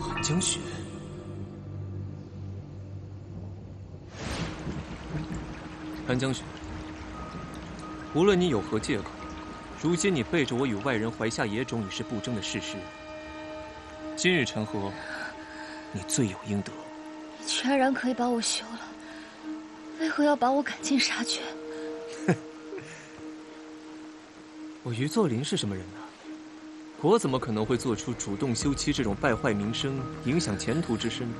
寒江雪，韩江雪，无论你有何借口，如今你背着我与外人怀下野种已是不争的事实。今日成河，你罪有应得。你全然可以把我休了，为何要把我赶尽杀绝？我于作霖是什么人呢？我怎么可能会做出主动休妻这种败坏名声、影响前途之事呢？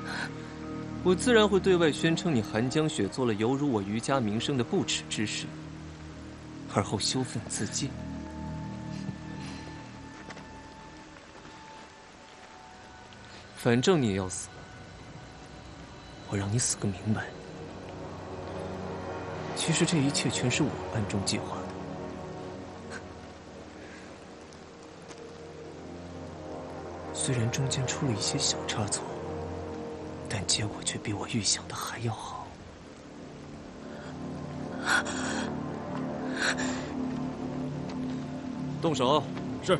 我自然会对外宣称你寒江雪做了有辱我于家名声的不耻之事，而后羞愤自尽。反正你也要死，我让你死个明白。其实这一切全是我暗中计划的。虽然中间出了一些小差错，但结果却比我预想的还要好。动手！是。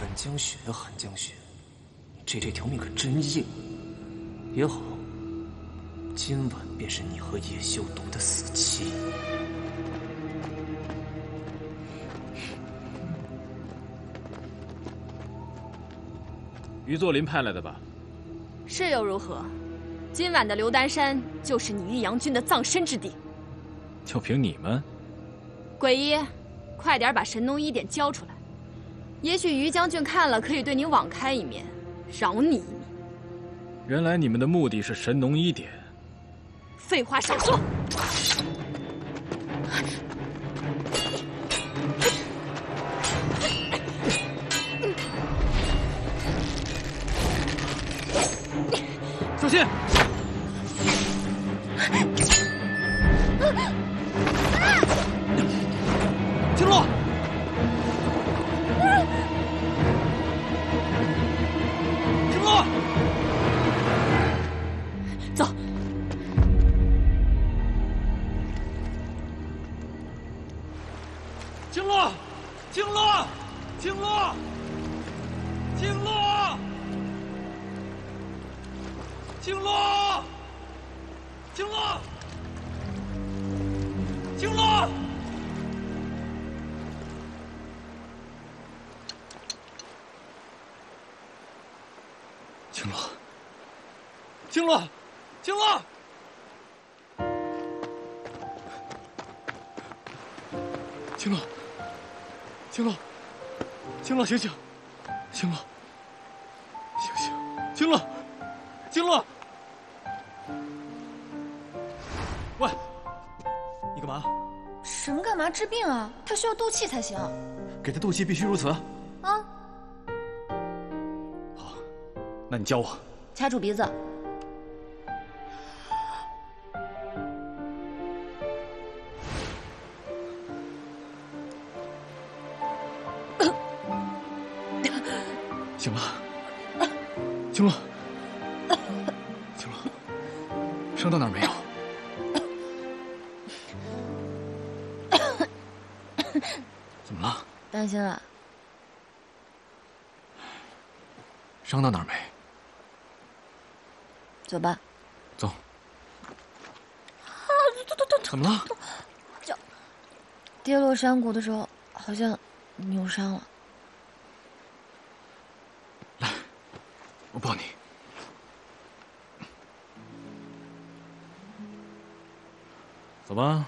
寒江雪啊，寒江雪，你这这条命可真硬。也好，今晚便是你和叶修东的死期。于作霖派来的吧？是又如何？今晚的刘丹山就是你玉阳军的葬身之地。就凭你们？鬼医，快点把神农医典交出来。也许于将军看了可以对你网开一面，饶你一命。原来你们的目的是神农一典。废话少说。小心！青洛，青洛，青洛，青洛，青洛，青洛，青洛，青洛。青洛，青洛，青洛，青洛，青洛，青洛，醒醒，青洛，醒醒，青洛，青洛，喂，你干嘛？什么干嘛治病啊？他需要斗气才行。给他斗气必须如此。啊，好那你教我。掐住鼻子。醒了，青洛，青洛，伤到哪儿没有？怎么了？担心了。伤到哪儿没？走吧。走。啊，走走走。怎么了？脚跌落山谷的时候，好像扭伤了。我抱你。走吧。